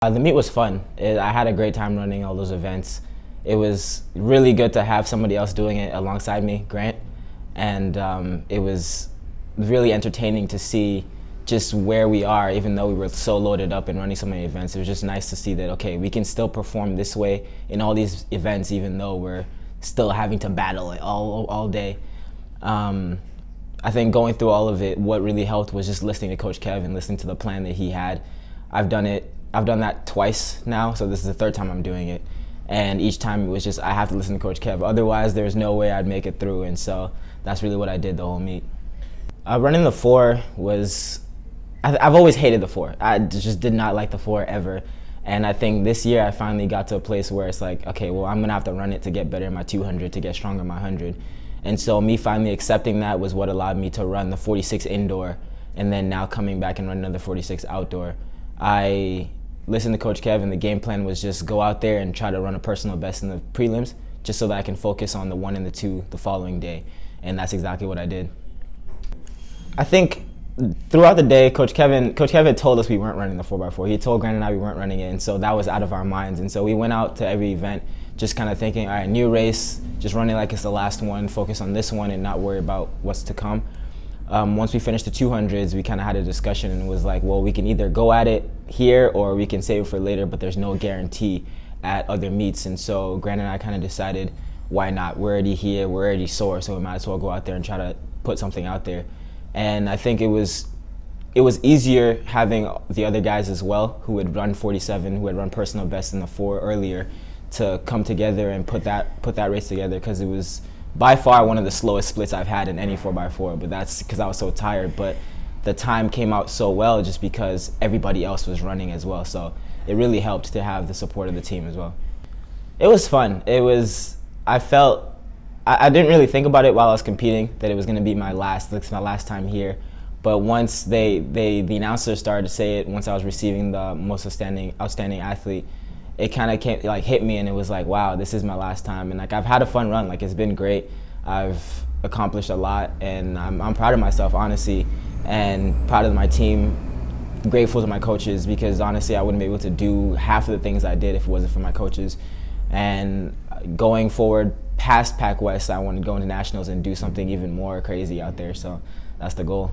Uh, the meet was fun. It, I had a great time running all those events. It was really good to have somebody else doing it alongside me, Grant, and um, it was really entertaining to see just where we are, even though we were so loaded up and running so many events. It was just nice to see that okay, we can still perform this way in all these events, even though we're still having to battle it all all day. Um, I think going through all of it, what really helped was just listening to Coach Kevin, listening to the plan that he had. I've done it. I've done that twice now, so this is the third time I'm doing it. And each time it was just I have to listen to Coach Kev. Otherwise, there's no way I'd make it through. And so that's really what I did the whole meet. Uh, running the four was I, have always hated the four. I just did not like the four ever. And I think this year I finally got to a place where it's like, okay, well, I'm gonna have to run it to get better in my 200, to get stronger in my 100. And so me finally accepting that was what allowed me to run the 46 indoor, and then now coming back and run another 46 outdoor. I listened to Coach Kevin. the game plan was just go out there and try to run a personal best in the prelims, just so that I can focus on the one and the two the following day. And that's exactly what I did. I think throughout the day, Coach Kevin, Coach Kevin told us we weren't running the 4x4. He told Grant and I we weren't running it, and so that was out of our minds. And so we went out to every event just kind of thinking, all right, new race, just running like it's the last one, focus on this one and not worry about what's to come. Um, once we finished the 200s, we kind of had a discussion and was like, well, we can either go at it here or we can save it for later, but there's no guarantee at other meets. And so Grant and I kind of decided, why not? We're already here, we're already sore, so we might as well go out there and try to put something out there and I think it was it was easier having the other guys as well who had run 47, who had run personal best in the four earlier, to come together and put that put that race together because it was by far one of the slowest splits I've had in any 4x4. But that's because I was so tired. But the time came out so well just because everybody else was running as well. So it really helped to have the support of the team as well. It was fun. It was. I felt I, I didn't really think about it while I was competing that it was going to be my last, like my last time here. But once they, they the announcer started to say it, once I was receiving the most outstanding outstanding athlete, it kind of came like hit me, and it was like, wow, this is my last time. And like I've had a fun run, like it's been great. I've accomplished a lot, and I'm, I'm proud of myself, honestly, and proud of my team. Grateful to my coaches because honestly, I wouldn't be able to do half of the things I did if it wasn't for my coaches. And going forward, past Pac West, I want to go into nationals and do something even more crazy out there. So that's the goal.